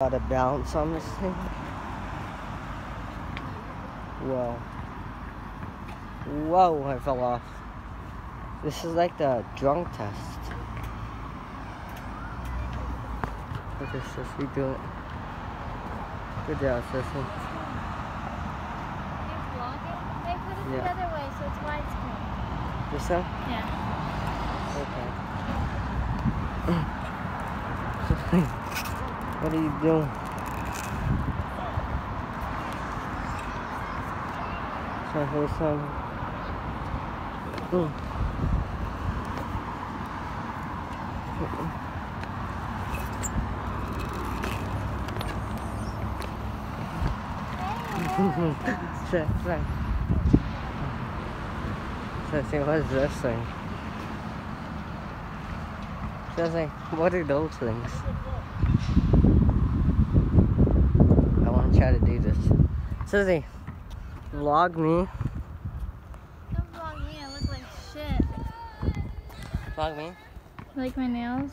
Got to balance on this thing. Whoa. Whoa, I fell off. This is like the drunk test. Look at Sissy do it. Good job, Sissy. They put it Yeah. the other way so it's widescreen. This one? Yeah. Okay. what are you doing? Try to hold some. Mm. Say, say. Say, what is this thing? Say, what are those things? I want to try to do this. Susie, vlog me. Don't vlog me, I look like shit. Vlog me. Like my nails?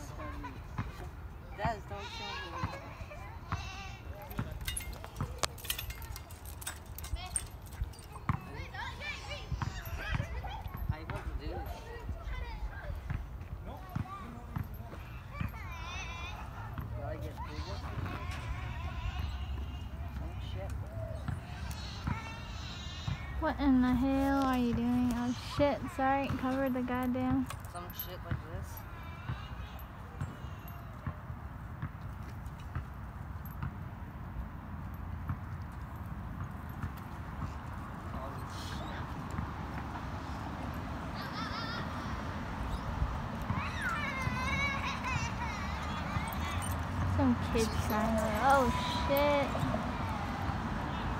Don't show me. I want to do this. Gotta get bigger. Oh shit. What in the hell are you doing? Oh shit, sorry, covered the goddamn. Some shit like this. Some kid sign. Like, oh shit.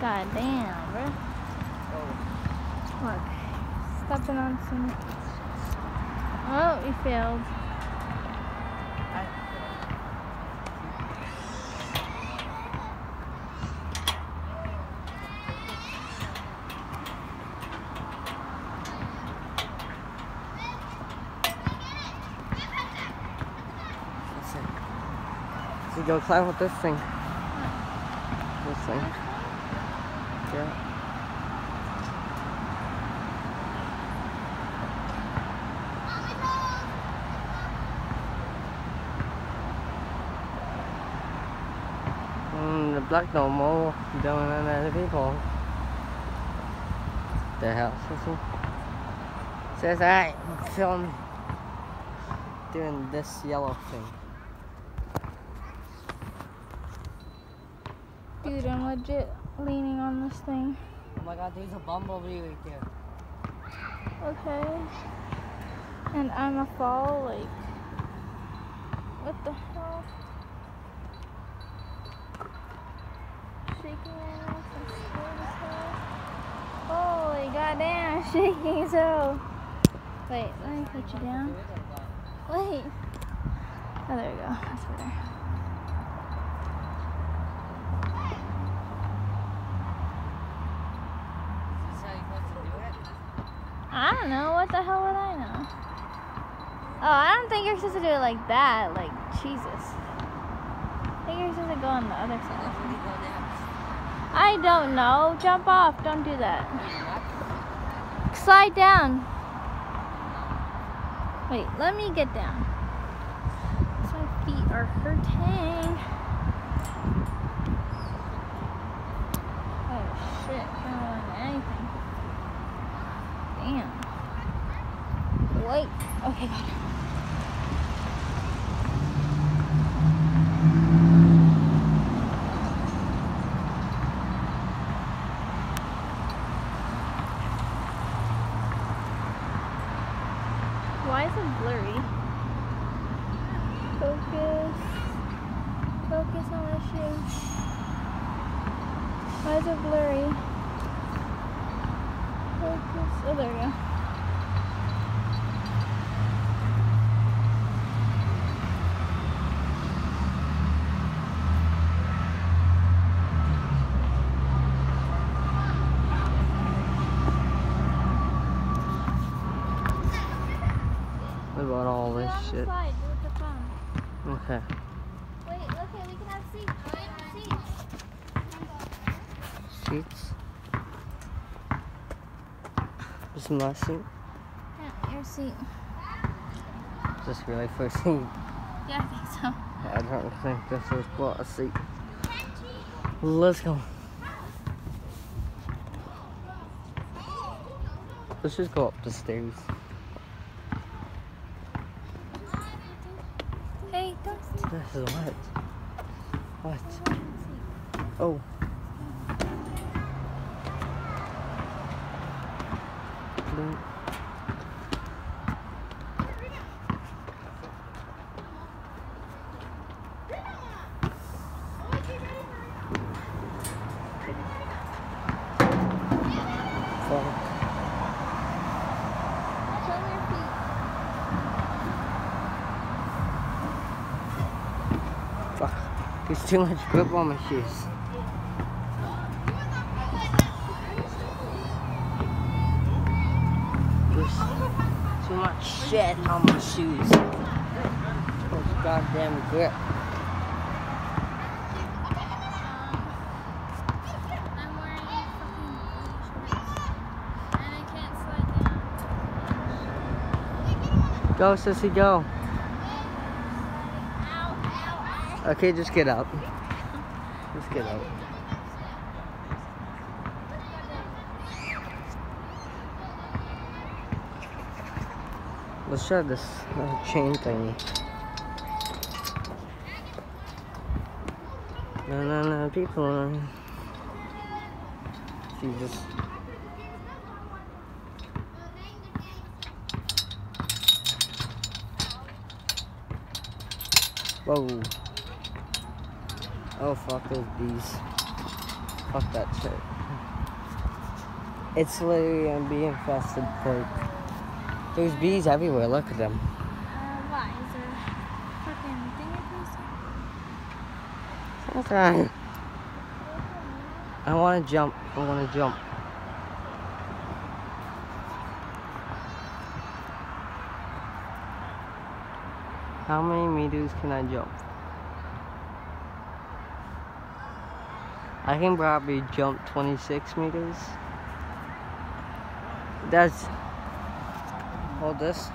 God damn, bro. Oh. Look, stepping on some. Oh, we failed. I, That's it. So you go climb with this thing. This thing. Yeah. The black no more doing than other people. The house is it? Says alright, film doing this yellow thing. Dude, I'm legit leaning on this thing. Oh my god, there's a bumblebee right there. Okay. And I'm a fall, like. What the hell? Shaking as hell. Holy goddamn, shaking as hell. Wait, let me put you down. Wait. Oh, there we go. That's better. I don't know. What the hell would I know? Oh, I don't think you're supposed to do it like that. Like, Jesus. I think you're supposed to go on the other side. that's when you go next. I don't know. Jump off. Don't do that. Slide down. Wait, let me get down. My feet are hurting. Oh shit, I don't want anything. Damn. Wait. Okay, Why is it blurry? Focus. Focus on my shoe. Why is it blurry? Focus. Oh, there we go. Wait, okay, we can have seats. Seats. My seat. Yeah, your seat. Is really for a seat? Yeah, I think so. I don't think this is what a seat. Let's go. Let's just go up the stairs. This is what? What? Oh. Blink. Fuck. Show me your feet. Fuck. There's too much grip on my shoes. There's too much shit on my shoes. Much goddamn grip. Go, sissy, go. Okay, just get out. Just get out. Let's try this uh, chain thingy. No, no, no, people. Jesus. Whoa. Oh, fuck those bees. Fuck that shit. It's literally a bee infested park. There's bees everywhere, look at them. Uh, why? Is there fucking thing or Okay. I wanna jump. I wanna jump. How many meters can I jump? I can probably jump 26 meters. That's. Hold this.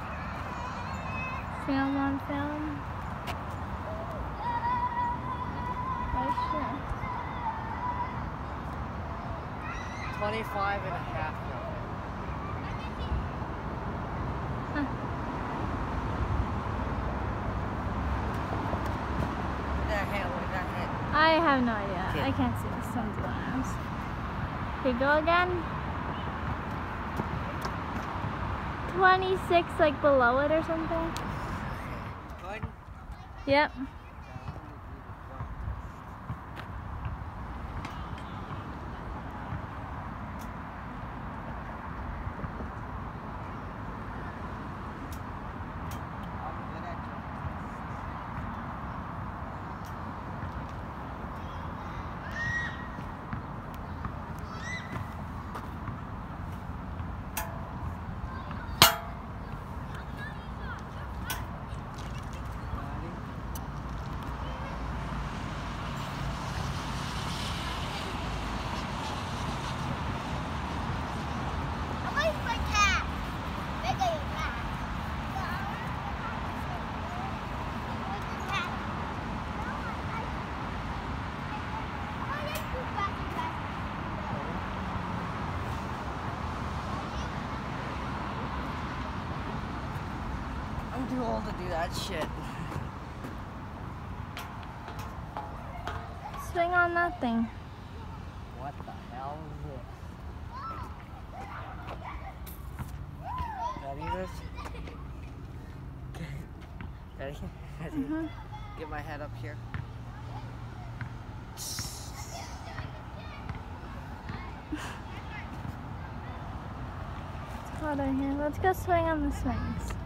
Film on film. Oh shit. 25 and a half. Huh. That hand, look at that hand. I have no idea. Okay. I can't see the sun's going Okay, go again. 26 like below it or something. Good. Yep. I'm too old to do that shit. Swing on that thing. What the hell is this? Ready this? Ready? Ready? hmm Get my head up here. It's hot out here. Let's go swing on the swings.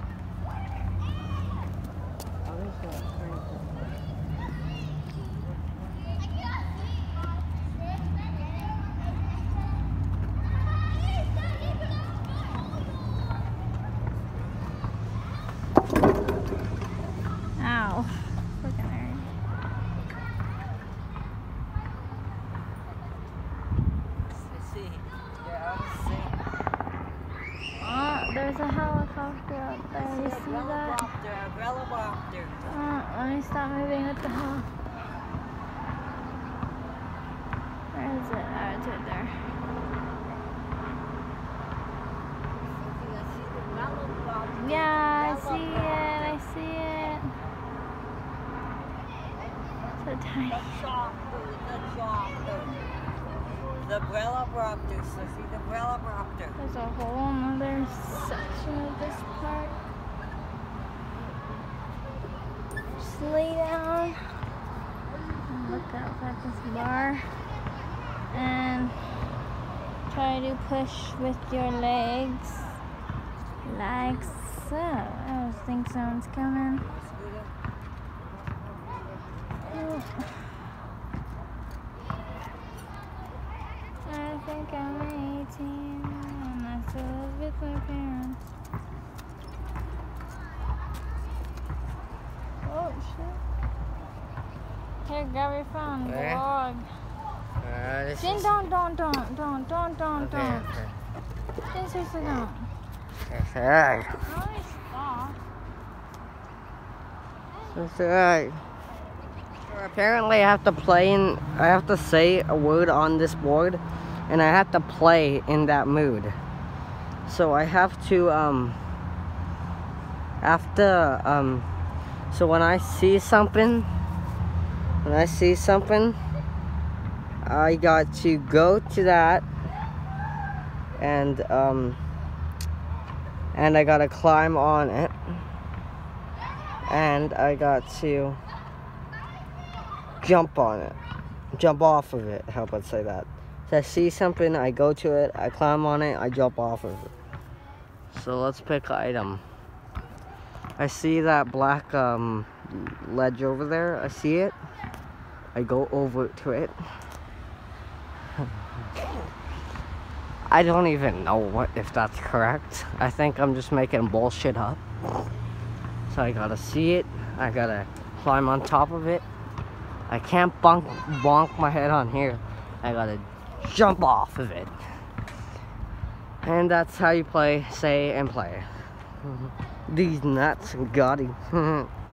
Ow. Fucking hurt. There's a helicopter up there. You see that? Uh, let me stop moving with the hell. Where is it? Oh, it's right there. Yeah, I see it. I see it. So tiny. The chopper. The Velociraptor, Sissy, the Velociraptor. There's a whole other section of this park. Just lay down look up at this bar and try to push with your legs like so. I don't think someone's coming. I think I'm 18 and I still live with my parents. Oh shit. Here, grab your phone, Where? vlog. Uh, this Jin, is- don't, don't, don't, don't, don't, don't, Okay, don't. okay. Jin, seriously, don't. It's alright. Oh, stop. It's alright. Apparently I have to play in, I have to say a word on this board and I have to play in that mood. So I have to, um, after, um, so when I see something, when I see something, I got to go to that and, um, and I gotta climb on it and I got to jump on it, jump off of it. How about say that? So I see something, I go to it, I climb on it, I jump off of it. So let's pick item. I see that black um, ledge over there. I see it. I go over to it. I don't even know what if that's correct. I think I'm just making bullshit up. So I gotta see it. I gotta climb on top of it. I can't bonk, bonk my head on here. I gotta jump off of it. And that's how you play, say, and play. These nuts got him.